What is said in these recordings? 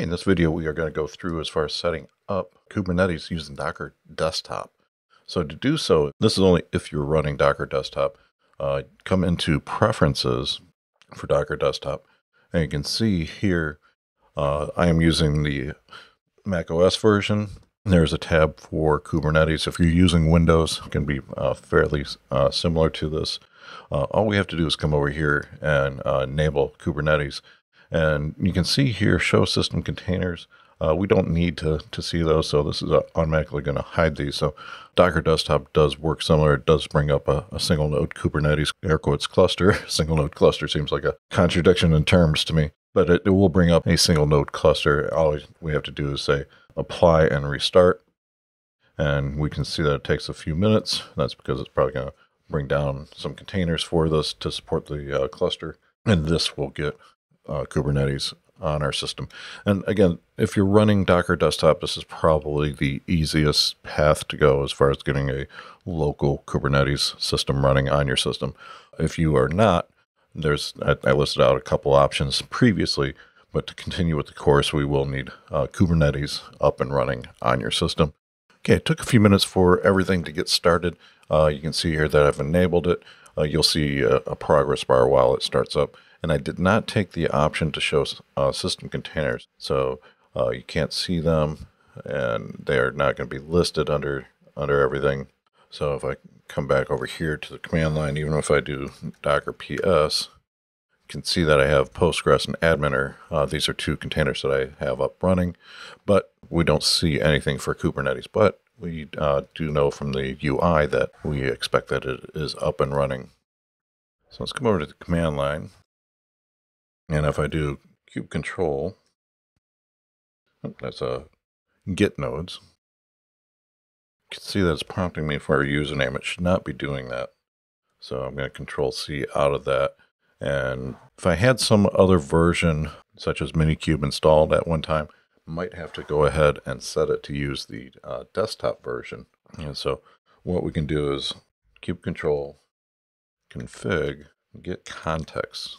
Okay, in this video, we are going to go through as far as setting up Kubernetes using Docker Desktop. So to do so, this is only if you're running Docker Desktop. Uh, come into Preferences for Docker Desktop, and you can see here uh, I am using the Mac OS version. There's a tab for Kubernetes. If you're using Windows, it can be uh, fairly uh, similar to this. Uh, all we have to do is come over here and uh, enable Kubernetes. And you can see here, show system containers. Uh, we don't need to, to see those, so this is automatically going to hide these. So Docker Desktop does work similar. It does bring up a, a single node Kubernetes air quotes cluster. single node cluster seems like a contradiction in terms to me, but it, it will bring up a single node cluster. All we have to do is say apply and restart. And we can see that it takes a few minutes. That's because it's probably going to bring down some containers for this to support the uh, cluster. And this will get uh, Kubernetes on our system. And again, if you're running Docker Desktop, this is probably the easiest path to go as far as getting a local Kubernetes system running on your system. If you are not, there's I, listed out a couple options previously, but to continue with the course, we will need uh, Kubernetes up and running on your system. Okay, it took a few minutes for everything to get started. Uh, you can see here that I've enabled it. Uh, you'll see a, a progress bar while it starts up and I did not take the option to show uh, system containers. So uh, you can't see them and they are not going to be listed under under everything. So if I come back over here to the command line, even if I do docker ps, you can see that I have Postgres and Adminer. Uh, these are two containers that I have up running, but we don't see anything for Kubernetes. But we uh, do know from the UI that we expect that it is up and running. So let's come over to the command line and if I do kube control, oh, that's a git nodes. You can see that it's prompting me for a username. It should not be doing that. So I'm going to control C out of that. And if I had some other version, such as Minikube installed at one time, might have to go ahead and set it to use the uh, desktop version. And so what we can do is kube control config get context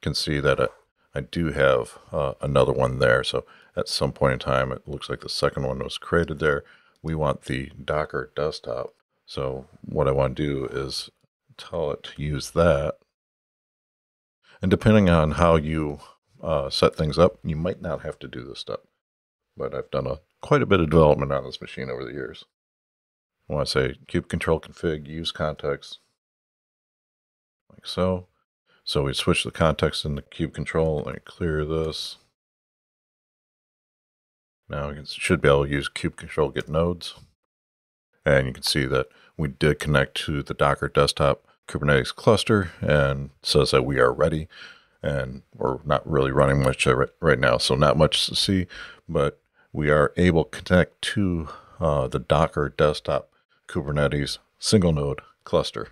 can see that I, I do have uh, another one there. So at some point in time, it looks like the second one was created there. We want the Docker desktop. So what I want to do is tell it to use that. And depending on how you uh, set things up, you might not have to do this step. But I've done a quite a bit of development on this machine over the years. I want to say kube control config use context like so. So we switch the context in the kube control and clear this. Now we should be able to use kube control get nodes. And you can see that we did connect to the Docker desktop Kubernetes cluster and says that we are ready. And we're not really running much right now, so not much to see, but we are able to connect to uh, the Docker desktop Kubernetes single node cluster.